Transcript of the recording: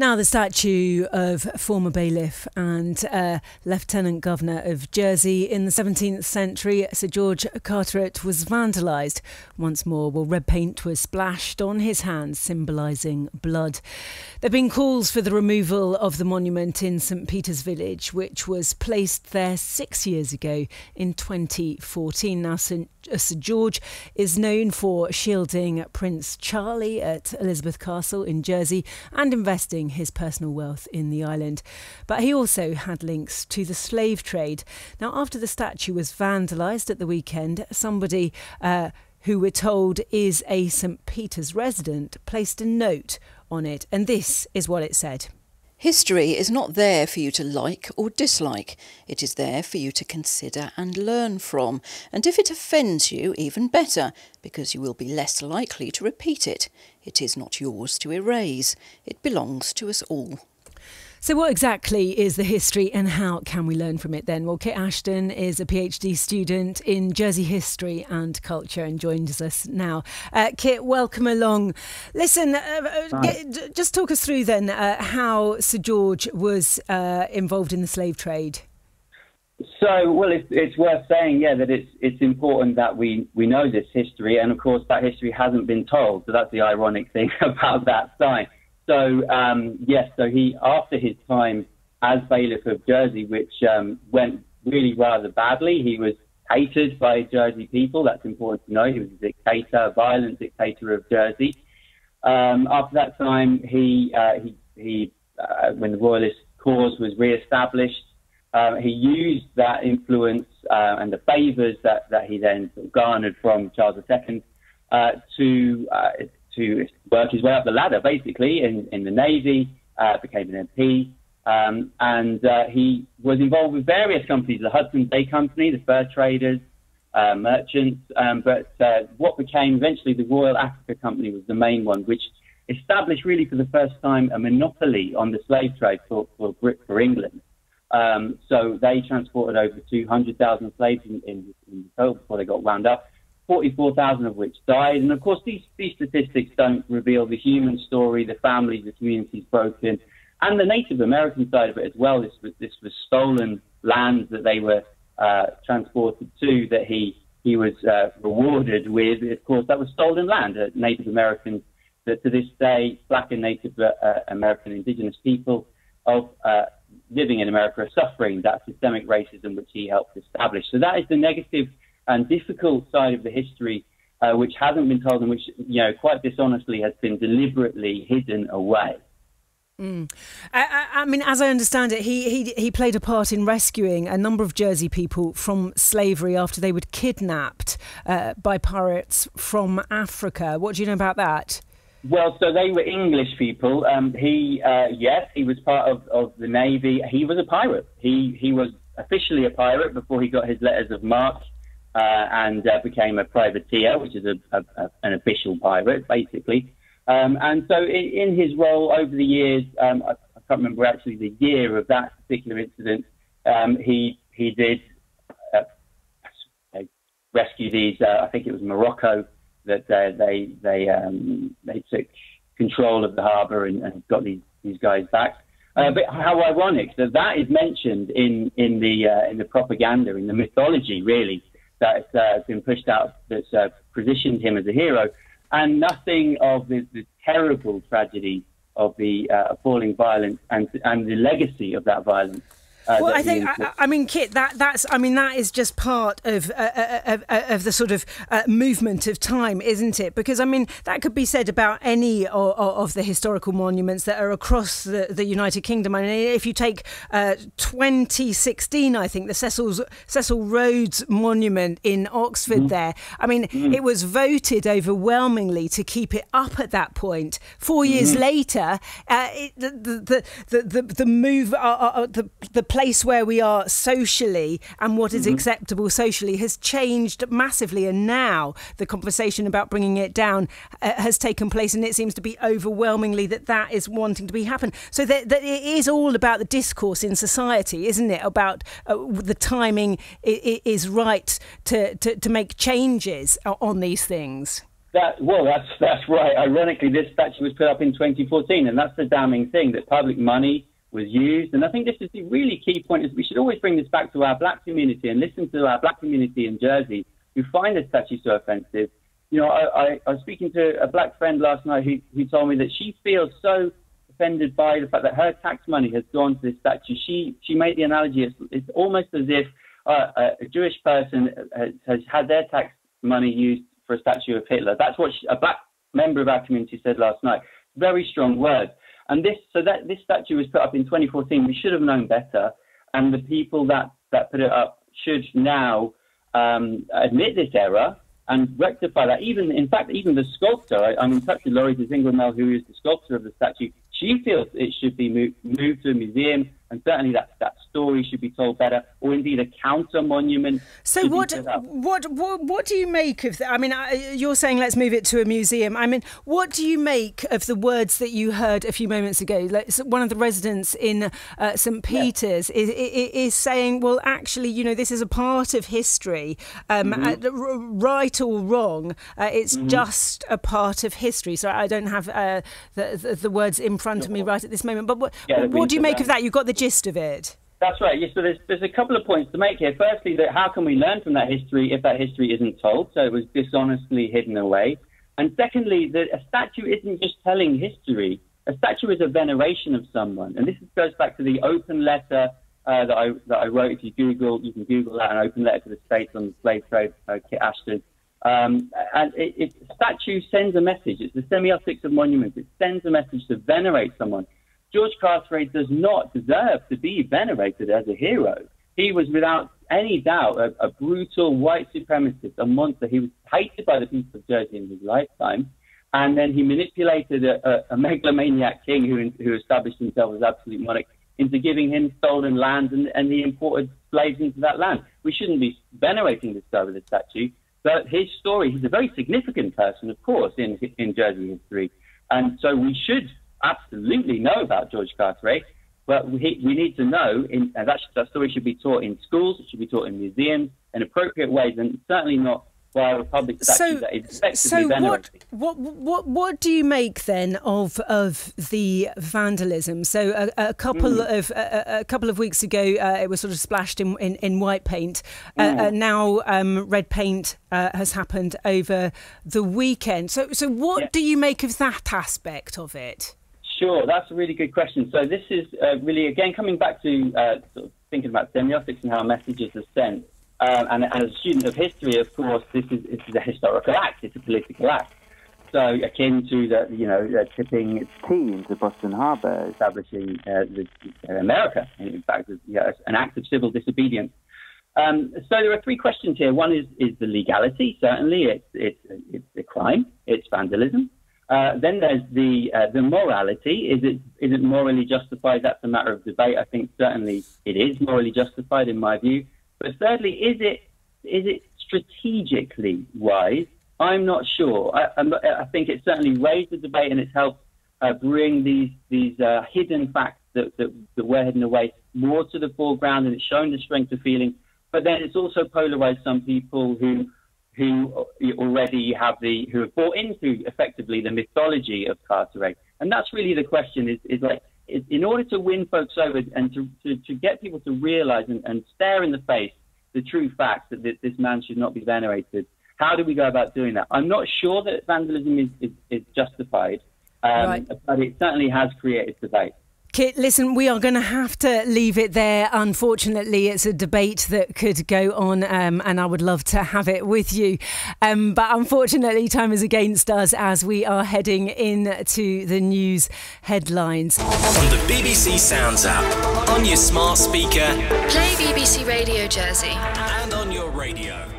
Now, the statue of former bailiff and uh, Lieutenant Governor of Jersey in the 17th century, Sir George Carteret, was vandalised. Once more, well, red paint was splashed on his hands, symbolising blood. There have been calls for the removal of the monument in St Peter's Village, which was placed there six years ago in 2014. Now, St uh, Sir George is known for shielding Prince Charlie at Elizabeth Castle in Jersey and investing his personal wealth in the island. But he also had links to the slave trade. Now, after the statue was vandalised at the weekend, somebody uh, who we're told is a St Peter's resident placed a note on it, and this is what it said. History is not there for you to like or dislike. It is there for you to consider and learn from. And if it offends you, even better, because you will be less likely to repeat it. It is not yours to erase. It belongs to us all. So, what exactly is the history and how can we learn from it then? Well, Kit Ashton is a PhD student in Jersey history and culture and joins us now. Uh, Kit, welcome along. Listen, uh, uh get, just talk us through then uh, how Sir George was uh, involved in the slave trade. So, well, it's, it's worth saying, yeah, that it's it's important that we, we know this history, and of course, that history hasn't been told. So that's the ironic thing about that sign. So um, yes, so he after his time as bailiff of Jersey, which um, went really rather badly, he was hated by Jersey people. That's important to know. He was a dictator, a violent dictator of Jersey. Um, after that time, he uh, he, he uh, when the royalist cause was re-established, uh, he used that influence uh, and the favours that, that he then garnered from Charles II uh, to uh, to work his way up the ladder, basically, in, in the Navy, uh, became an MP, um, and uh, he was involved with various companies, the Hudson Bay Company, the fur traders, uh, merchants, um, but uh, what became eventually the Royal Africa Company was the main one, which established really for the first time a monopoly on the slave trade for, for, for England. Um, so they transported over 200,000 slaves in, in, in total before they got wound up. 44,000 of which died. And of course, these, these statistics don't reveal the human story, the families, the communities broken, and the Native American side of it as well. This was, this was stolen lands that they were uh, transported to that he, he was uh, rewarded with. Of course, that was stolen land. Uh, Native Americans that to this day, black and Native uh, American indigenous people of uh, living in America are suffering that systemic racism which he helped establish. So that is the negative and difficult side of the history, uh, which hasn't been told and which, you know, quite dishonestly has been deliberately hidden away. Mm. I, I, mean, as I understand it, he, he he played a part in rescuing a number of Jersey people from slavery after they were kidnapped uh, by pirates from Africa. What do you know about that? Well, so they were English people. Um, he, uh, yes, he was part of, of the navy. He was a pirate. He he was officially a pirate before he got his letters of marque and uh, became a privateer, which is a, a, a, an official pirate, basically. Um, and so, in, in, his role over the years, um, I, I, can't remember actually the year of that particular incident. Um, he he did uh, rescue these. Uh, I think it was Morocco that uh, they they um, they took control of the harbour and, and, got these these guys back. Uh, but how ironic that that is mentioned in in the in the propaganda in the mythology, really that has uh, been pushed out that's uh, positioned him as a hero, and nothing of the, the terrible tragedy of the uh, appalling violence and, and the legacy of that violence uh, well, I think I, I, mean, Kit, that that's I mean that is just part of uh, uh, uh, uh of the sort of uh, movement of time, isn't it? Because I mean that could be said about any of, of the historical monuments that are across the, the United Kingdom. I mean, if you take 2016, I think the Cecil's, Cecil Rhodes Monument in Oxford, mm. there. I mean, mm. it was voted overwhelmingly to keep it up at that point. 4 years mm. later, it, the, the, the, the the move, the the place where we are socially and what is mm-hmm. acceptable socially has changed massively. And now the conversation about bringing it down uh, has taken place, and it seems to be overwhelmingly that that is wanting to be happen. So that, that it is all about the discourse in society, isn't it? About uh, the timing is right to, to, to make changes on these things. That well, that's that's right. Ironically, this statue was put up in 2014, and that's the damning thing that public money was used. And I think this is the really key point: is we should always bring this back to our black community and listen to our black community in Jersey who find this statue so offensive. You know, I, I, I was speaking to a black friend last night who, who told me that she feels so offended by the fact that her tax money has gone to this statue. She she made the analogy: it's, it's almost as if uh, a Jewish person has, has had their tax money used for a statue of Hitler. That's what she, a black member of our community said last night. Very strong words. And this, so that this statue was put up in 2014. We should have known better, and the people that that put it up should now um, admit this error and rectify that. Even, in fact, even the sculptor. I, am in touch with Laurie Zingelmel, who is the sculptor of the statue. She feels it should be moved, moved to a museum and certainly that, that story should be told better, or indeed a counter monument. So, what, what, what, what do you make of that? I mean, you're saying let's move it to a museum. I mean, what do you make of the words that you heard a few moments ago? Like, one of the residents in uh, St. Peter's yeah. is, is, is, saying, well, actually, you know, this is a part of history, um, mm-hmm. uh, right or wrong, uh, it's mm-hmm. just a part of history. So, I don't have uh, the, the, the, words in front of me right at this moment. But what, yeah, what do you make of that? You've got the gist of it. That's right. Yes, so there's, there's a couple of points to make here. Firstly, that how can we learn from that history if that history isn't told? So it was dishonestly hidden away. And secondly, that a statue isn't just telling history. A statue is a veneration of someone. And this goes back to the open letter uh, that, I, that I wrote. If you Google, you can Google that, an open letter to the states on the slave trade, uh, Kit Ashton. Um, and it, it, statue sends a message. It's the semiotics of monuments. It sends a message to venerate someone. George Carteret does not deserve to be venerated as a hero. He was, without any doubt, a, a brutal white supremacist, a monster. He was hated by the people of Jersey in his lifetime. And then he manipulated a, a, a megalomaniac king who, who established himself as absolute monarch into giving him stolen land and, and he imported slaves into that land. We shouldn't be venerating this guy with a statue. But his story, he's a very significant person, of course, in, in Jersey history. And so we should absolutely know about George Carteret, but we, we need to know, in, and that, that story should be taught in schools, it should be taught in museums in appropriate ways, and certainly not by a public statue so, that is effectively so what, what, what, what do you make then of of the vandalism? So a, a couple mm. of a, a, couple of weeks ago, uh, it was sort of splashed in in, in white paint. Uh, mm. Uh, now um, red paint uh, has happened over the weekend. So so what yeah. do you make of that aspect of it? Sure, that's a really good question. So this is uh, really, again, coming back to uh, sort of thinking about semiotics and how messages are sent. Um, and, as a student of history, of course, this is, this is a historical act. It's a political act. So akin to the, you know, uh, tipping its tea into Boston Harbor, establishing uh, the, uh, America, in fact, you know, an act of civil disobedience. Um, so there are three questions here. One is, is the legality. Certainly, it's, it's, it's a crime. It's vandalism. Uh, then there's the uh, the morality. Is it is it morally justified? That's a matter of debate. I think certainly it is morally justified in my view. But thirdly, is it is it strategically wise? I'm not sure. I, I think it certainly raised the debate and it's helped uh, bring these these uh, hidden facts that, that, that were hidden away more to the foreground, and it's shown the strength of feeling. But then it's also polarized some people who who already have the who have bought into effectively the mythology of Carteret. And that's really the question: is, is like is, in order to win folks over and to, to, to get people to realise and, and, stare in the face the true facts that this man should not be venerated. How do we go about doing that? I'm not sure that vandalism is, is, is justified, um, right. but it certainly has created debate. Kit, listen, we are going to have to leave it there. Unfortunately, it's a debate that could go on, um, and I would love to have it with you. Um, but unfortunately, time is against us as we are heading into the news headlines. On the BBC Sounds app, on your smart speaker, play BBC Radio Jersey, and on your radio.